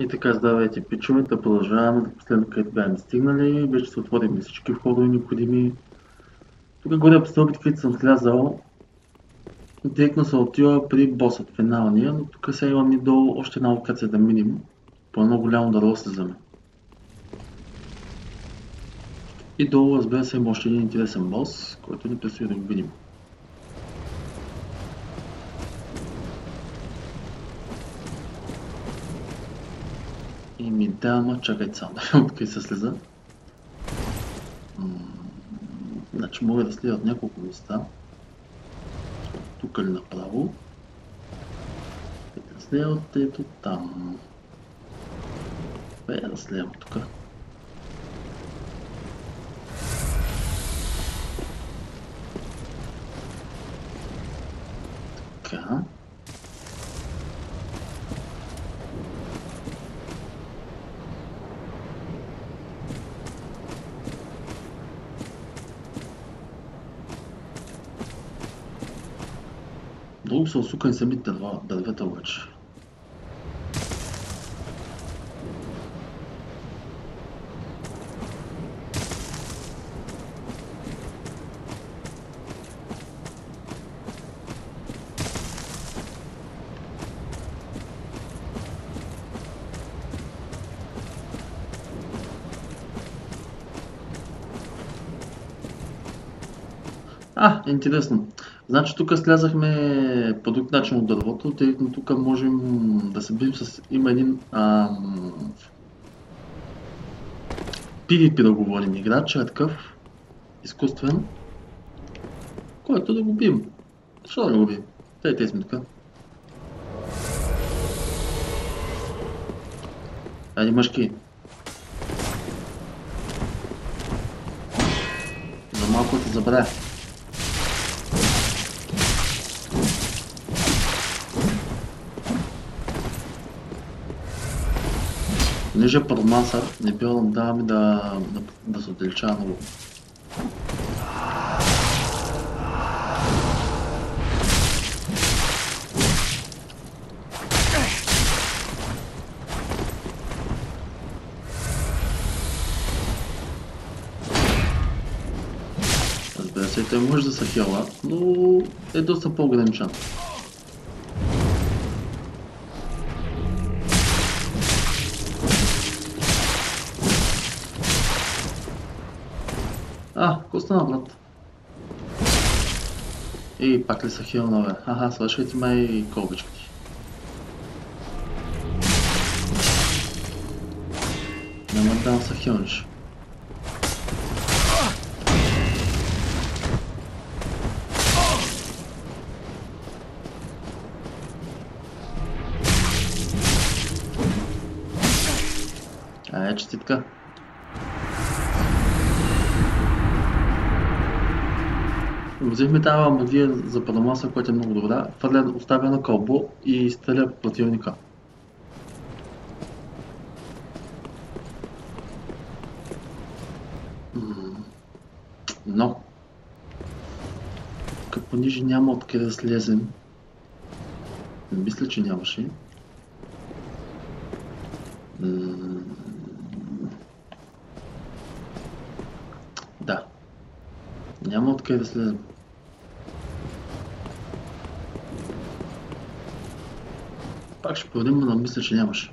И така, здравейте, пичове, да продължаваме до последно, където бяхме стигнали. Вече се отворим всички входове необходими. Тук горе по стълбите, които съм слязал, директно се отива при босът, финалния, но тук сега имам и долу още една локация да миним. По едно голямо дърво слизаме. И долу, разбира се, има още един интересен бос, който ни предстои да го видим. И ми да, ама чакайте само откъде се слиза. Значи мога да слия от няколко места. Тук ли направо? Слия от ето там. Бе, да слиям тук. Така. Много са усукани самите дърва, дървета обаче. А, интересно. Значи тук слязахме по друг начин от дървото, тъй като тук можем да се бием с... Има един ам... PvP да говорим играч, е такъв изкуствен, който да го бием. Защо да го бием? Тъй, те сме тук. Айде мъжки. За малко те забравя. Понеже парламаса не бил да даваме да, да, да се отдалечава много. Разбира се, той може да се хела, но е доста по-ограничен. А, какво стана, брат? И пак ли са хилна, бе? Аха, свършвайте май колбичка ти. Няма да са хилниш. Ай, честитка. Взехме тази амбодия за падамаса, която е много добра, хвърля, оставя на кълбо и стреля противника. Но, тук пониже няма откъде да слезем. Не мисля, че нямаше. Да. Няма откъде да слезем. Пак ще проверим, но мисля, че нямаше.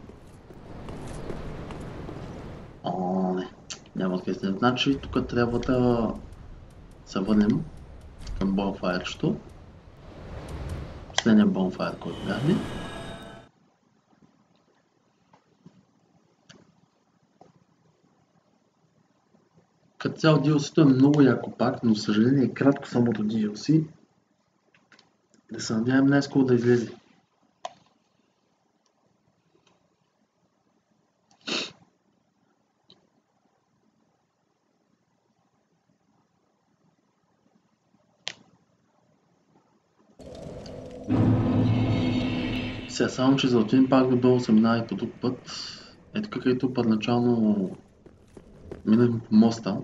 О, не. Няма слезем. Значи, тук трябва да се върнем към Bonfire-чето. Последния Bonfire, който бяхме. Като цяло DLC-то е много яко пак, но съжаление е кратко самото DLC. Да се надявам най-скоро да излезе. Само, че за отидем пак минава и по друг път. Ето където първоначално минахме по моста.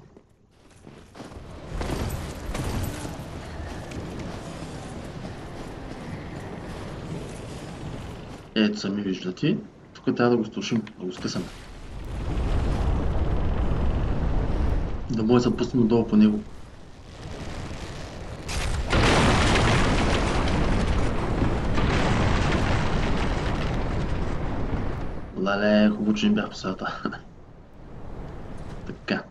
Ето сами виждате. тук трябва да го струшим, да го скъсаме. Да може да пуснем долу по него. Лале, хубаво, че не бях по средата. така.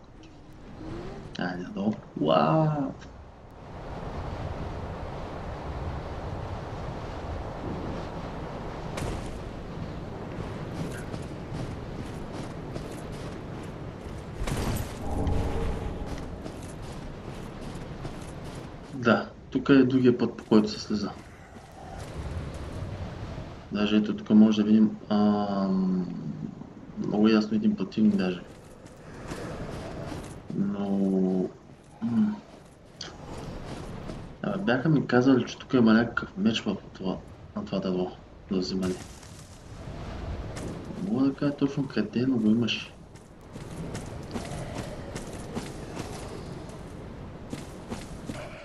Айде долу. Вау! Да, тук е другия път, по който се слиза. Даже ето тук може да видим ам, много ясно един противник даже. Но... Абе, бяха ми казали, че тук има някакъв меч в това, на това дърво за взимане. Не Мога да кажа точно къде, но го имаш.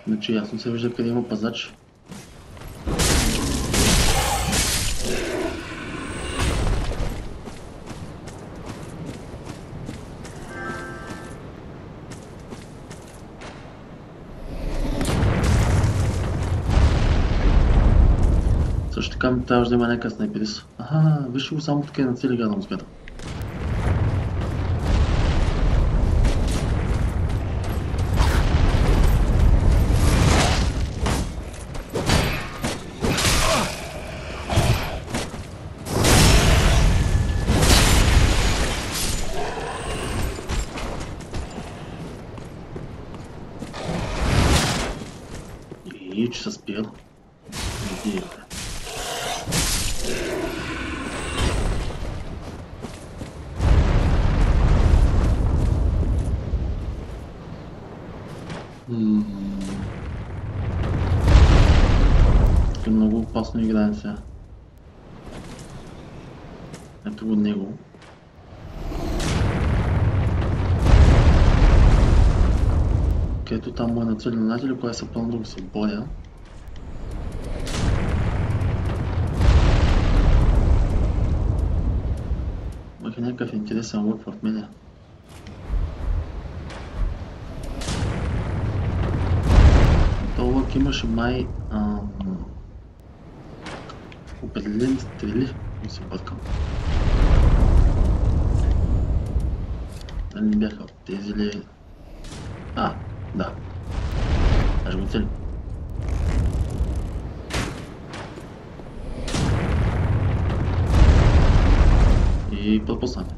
Иначе ясно се вижда къде има пазач. Също така ми трябваше да има някакъв снайперист. Аха, Където там е нацелен кога се пълно да го се боря. Имах някакъв интересен лък в мене. Този лък май ам, определени стрели, не се бъркам. Не бяха тези. А, да. Даже го цели. И пропуснахме.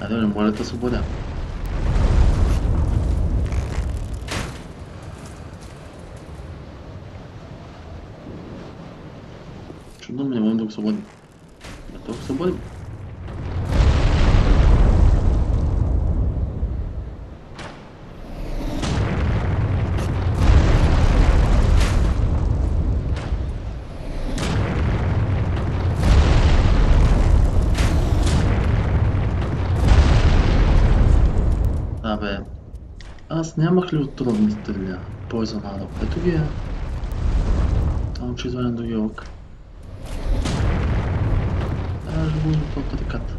Айде, не моля да се свободя. Чудно ми не можем да го свободим. Да то го свободим. Абе, аз нямах ли от трудни стреля? Poison Arrow. Ето ги е. Само че извадим другия лък. Даже го има по ръката.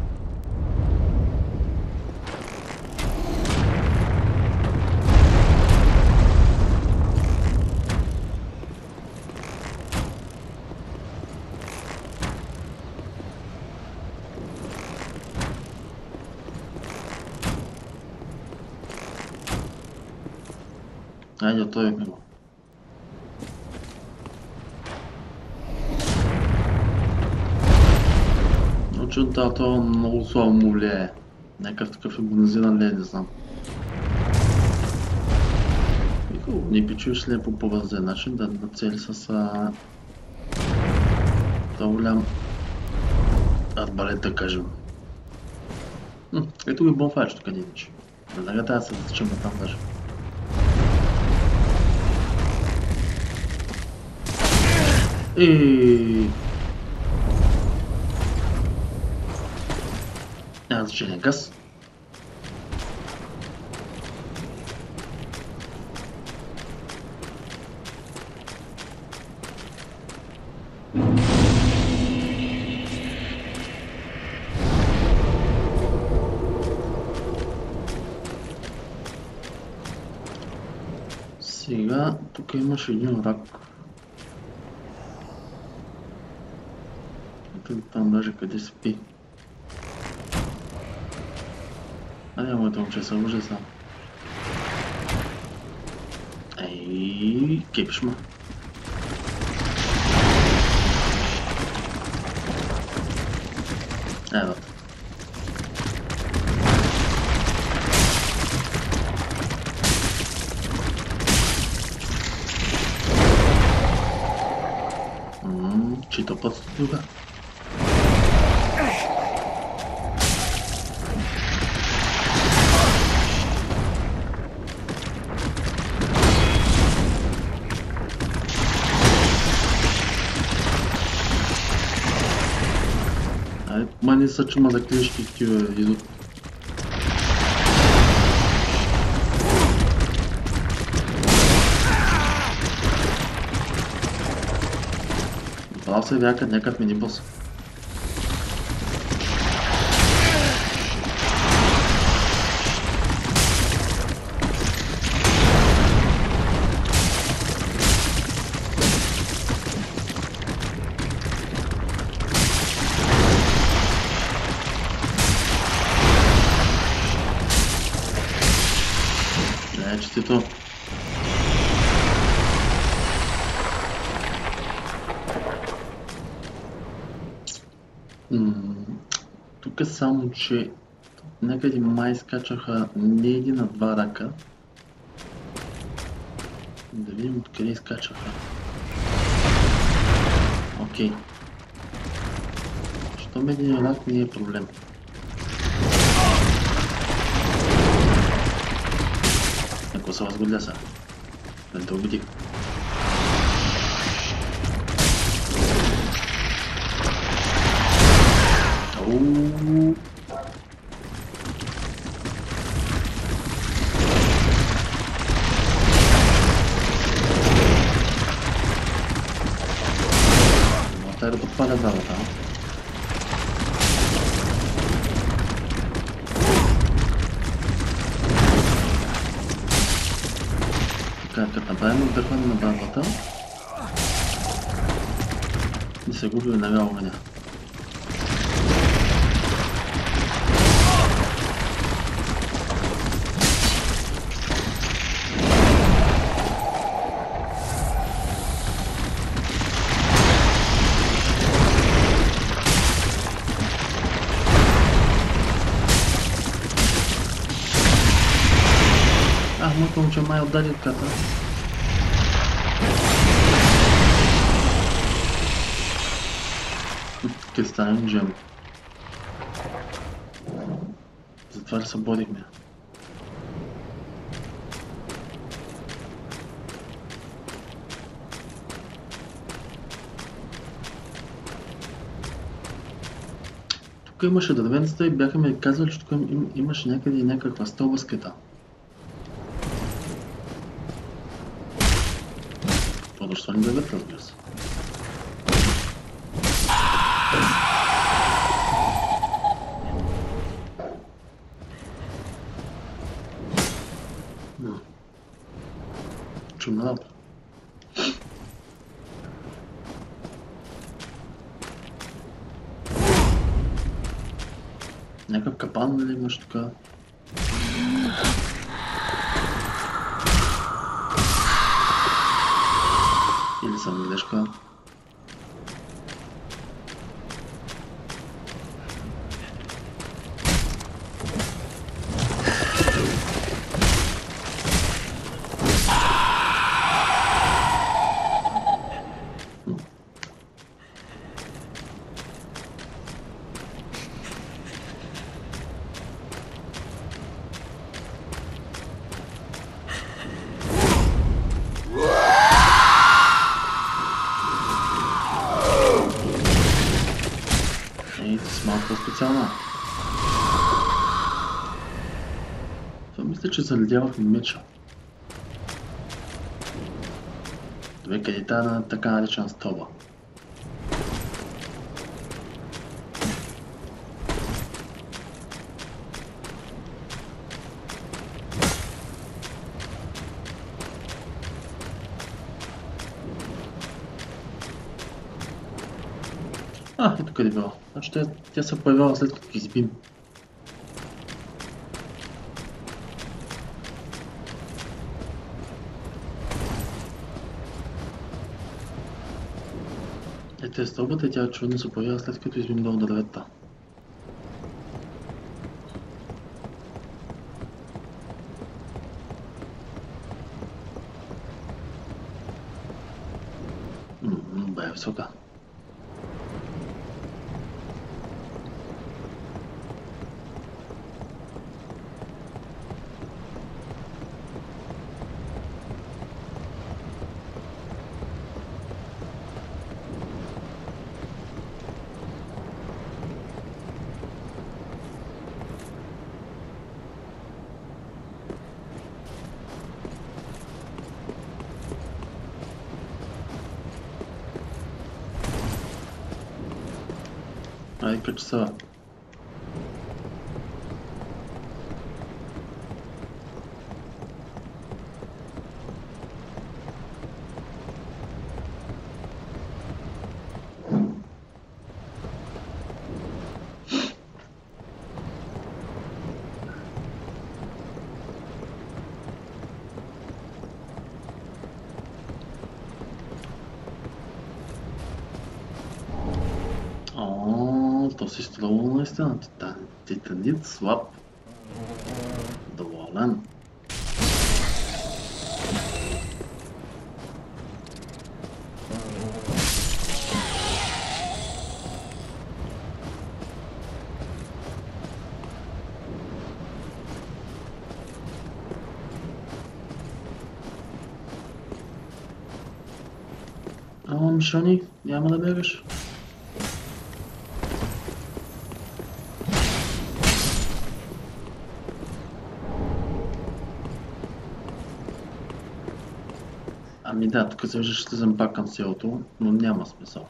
Айде, отворихме го. Научен това много слабо му влияе. Някакъв такъв агонизиран лед, не знам. И хубаво, ни пичуеш ли по по-бързия начин да нацели с а... този голям арбалет, да кажем. Ето го бонфайр, тук не иначе. Веднага трябва да се зачем там даже. И... tansiyon gaz. Сега тук имаш един рак. Там даже къде спи. Ganiamo tą czasołożycą. Ej, kieprzma. Ewa. No. Mm, czy to podstróga? Mani saçma da değişik diyor YouTube. Бал се вяка някакъв мини бос. Не, само, че някъде май скачаха не един, а два рака. Да видим откъде изкачаха. Окей. Щом един рак не е проблем. Какво се възгодля сега? Да те убедих. Ау. Може да подпада залата, а? Така, като направим отдъхване на бамбата и се губи веднага огъня. А, момче май отдаде отката. Ще станем жем. Затова ли се борихме? Тук имаше дървенцата и бяха ми казали, че тук им, имаше някъде и някаква стълба скета. Подошла ни дървета, разбира се. М. Чумна. Някакъв капан, нали имаш тук? Или съм грешка? Ей, мисля, че заледявахме меча. Добре, къде е тази така наречена стълба? А, и тук е било. Значи тя, тя се появява след като ги избим. Те стълбата и тя чудно се появява след като избим долу дървета. Бе, висока. I could start. струва наистина. Титан, титанит слаб. Доволен. Ама, Мишони, няма да бегаш. Да, тук се вижда, ще слизам пак към селото, но няма смисъл.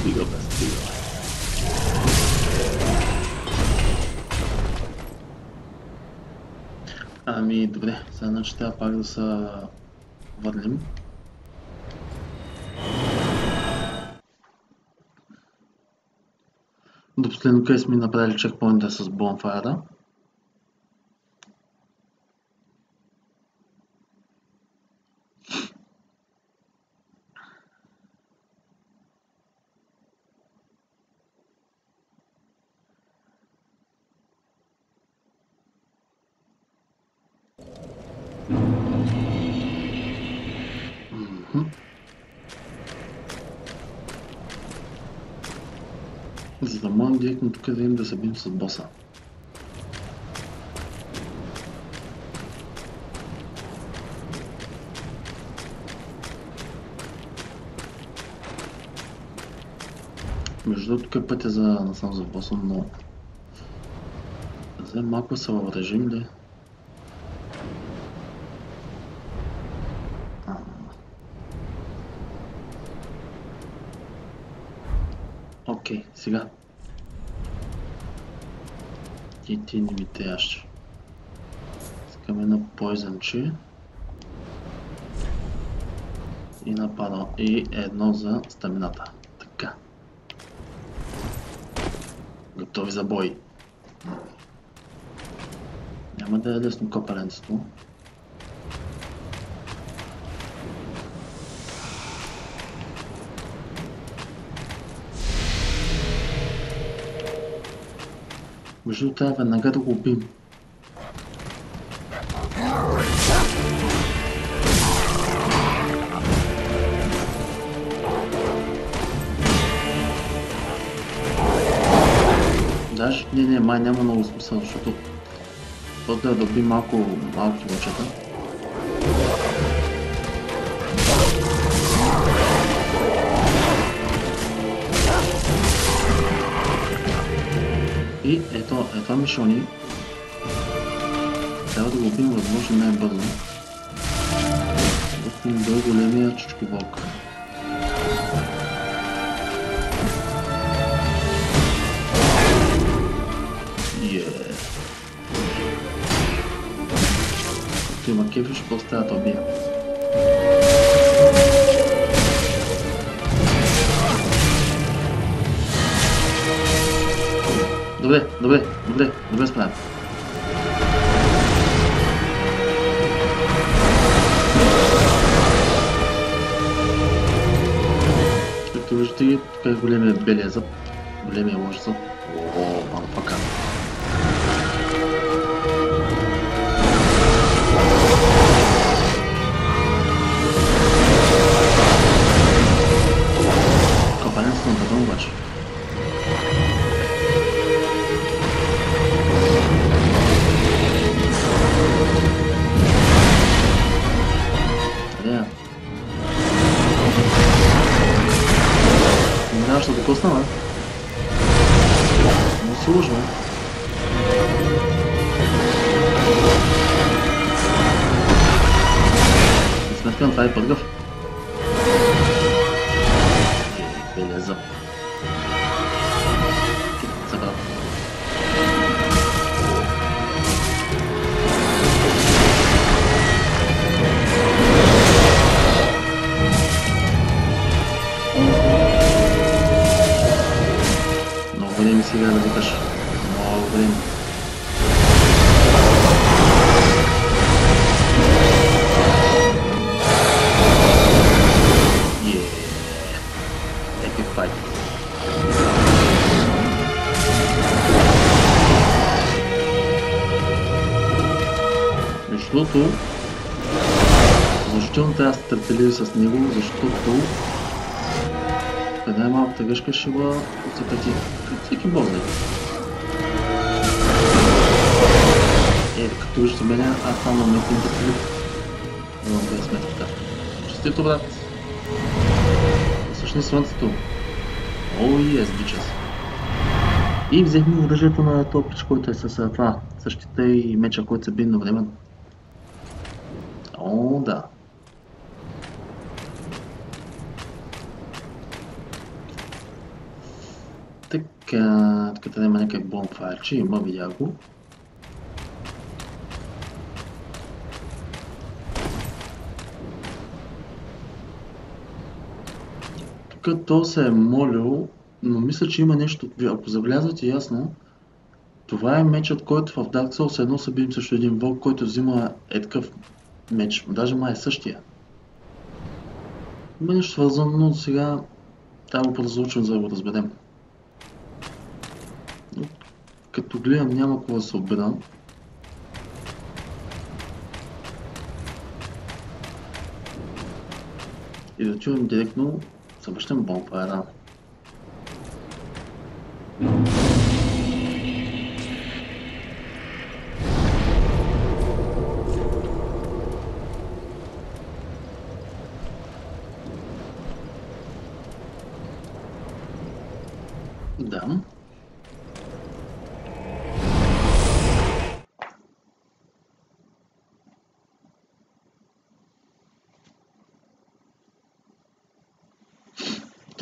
Стига бе, стига. Ами добре, сега значи трябва пак да се върнем. До последно къде сме направили чекпоинта с бонфайра. Мгм. За да директно тук да да се бим с боса. Между другото, тук е пътя за насам за боса, но... Взем малко се въоръжим ли? А. Окей, сега. Ти, ти не ми трябваш. Искам едно поизънче. И напада. И едно за стамината. Така. Готови за бой. Няма да е лесно копаленцето. Между трябва веднага да го убим. Даже, не, не, май няма много смисъл, защото то да доби малко малки лъчета. И ето, ето Мишони. Трябва да го убим възможно най-бързо. Готвим до големия чучковолк. Е. се има кефи, ще оставя да убия. Добре, добре, добре, добре справя. Както виждате, тук е големия белия зъб, големия лош зъб. О, знам, ще докосна, бе. Не си лъжа, бе. За сметка на това е Между другото, защо трябва да сте търпеливи с него, защото една малката гъшка ще го. Като всеки бог е. Като виждате мене, аз там на момента търпелив. Имам без сметката. Честито, брат! Посъщни слънцето. О, yes, bitches. И взехме оръжието на този пич, който е с това, същите и меча, който се би едновременно. Да. Така, тук да има някакъв бонфайрче, има, видя го. Тук то се е молил, но мисля, че има нещо. Ако забелязвате ясно, това е мечът, който в Dark Souls едно се бием срещу един вълк, който взима е такъв меч. Даже май е същия. Има нещо свързано, но сега трябва го поразлучвам, за да го разберем. Но, Като гледам няма какво да се обидам. И да чуем директно съвършен бомбайра. Да.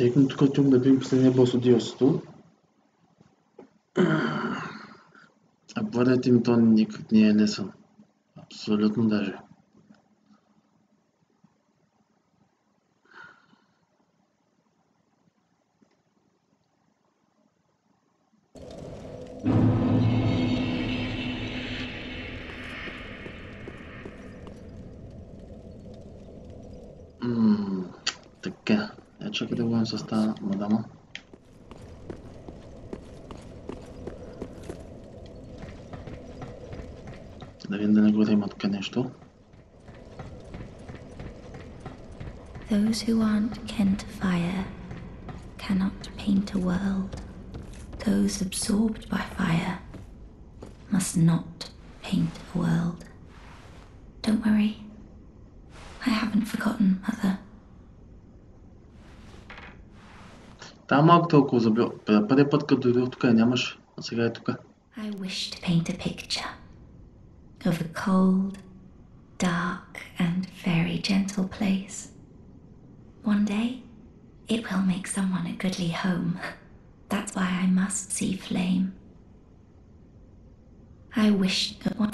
Тъй като да видим последния бос от DLC-то. А бъдете ми, то никак не е лесен. Абсолютно даже. Така, я чакай да говорим с тази мадама. Да видим да не горе има тук нещо. Those who aren't kin to fire cannot paint a world. Those absorbed by fire must not толкова забил. Първият път, като дойдох тук, я нямаш, а сега е тук. I wish to paint a picture of a cold, dark, and very gentle place. One day, it will make someone a goodly home. That's why I must see flame. I wish that what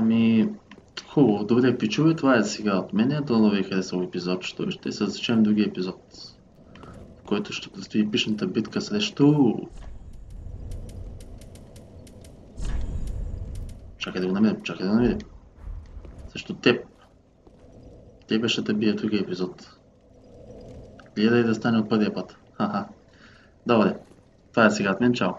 Ами, хубаво, добре, пичове, това е сега от мен. Дано ви харесал епизодчето. Ще се засечем в другия епизод, в който ще предстои епичната битка срещу... Чакай да го намерим, чакай да намерим. Срещу теб. Тебе ще те бие другия епизод. Гледай да стане от първия път. Ха-ха. Добре. Това е сега от мен. Чао.